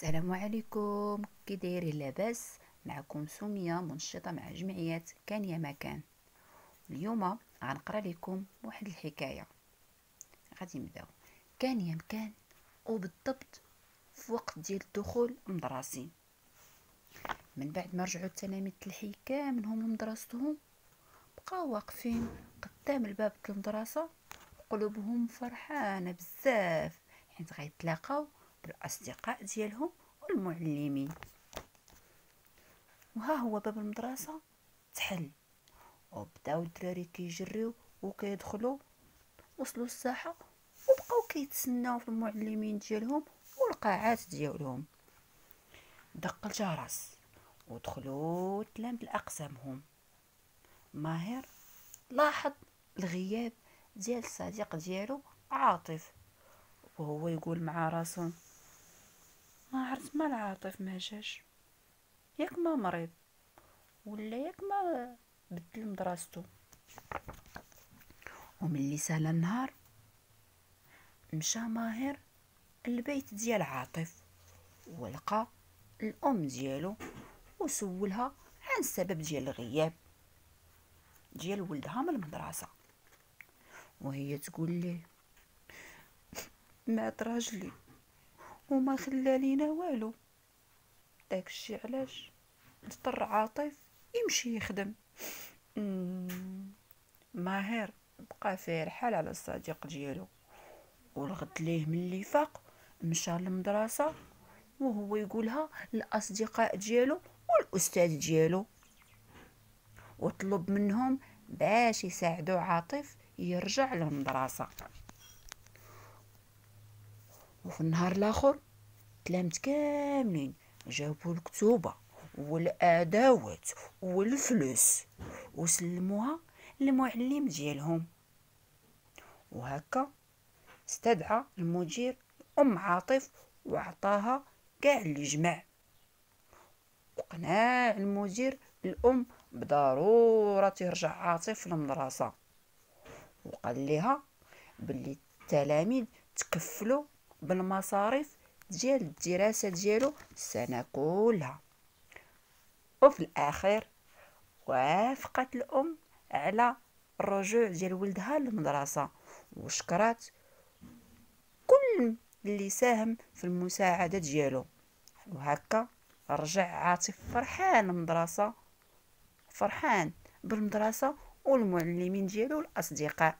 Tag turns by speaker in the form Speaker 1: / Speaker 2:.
Speaker 1: السلام عليكم. كي دايرين لاباس معكم سمية منشطة مع جمعية كان يا مكان اليوم غنقرأ لكم واحد الحكاية. غادي نبداو كان يا مكان وبالضبط في وقت ديال الدخول المدرسي من بعد ما رجعوا التلاميذ الحي كاملهم لمدرستهم بقاو واقفين قدام الباب المدرسة قلوبهم فرحانة بزاف. حيت غيتلاقاو بالأصدقاء ديالهم والمعلمين. وها هو باب المدرسة؟ تحل. وبداو الدراري كيجريو وكيدخلوا وصلوا الساحة وبقاو كيتسناو في المعلمين ديالهم والقاعات ديالهم. دق الجرس ودخلوا تلامذ اقسامهم ماهر لاحظ الغياب ديال الصديق ديالو عاطف وهو يقول مع راسو عرفت ما العاطف ما جاش. ياك ما مريض ولا ياك ما بدل مدرستو. وملي سال النهار مشى ماهر البيت ديال عاطف ولقى الأم ديالو وسولها عن السبب ديال الغياب ديال ولدها من المدرسة. وهي تقول ليه مات راجلي وما خلى لينا والو. داكشي علاش اضطر عاطف يمشي يخدم. ماهر بقى فيه الحال على الصديق ديالو. والغد ليه ملي فاق مشى للمدرسة وهو يقولها للأصدقاء ديالو والأستاذ ديالو. وطلب منهم باش يساعدو عاطف يرجع للمدرسة. وفي النهار الآخر تلامت كاملين جابوا الكتوبة والأدوات والفلوس وسلموها للمعلم ديالهم. وهكا استدعى المدير أم عاطف وعطاها كاع اللي جمع وقناع المدير الأم بضرورة ترجع عاطف للمدرسة. وقال لها باللي التلاميذ تكفلوا بالمصاريف ديال الدراسة ديالو السنة كلها وفي الأخير وافقت الأم على الرجوع ديال ولدها للمدرسة. وشكرات كل اللي ساهم في المساعدة ديالو. وهكا رجع عاطف فرحان للمدرسة فرحان بالمدرسة والمعلمين ديالو والأصدقاء.